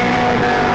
Yeah.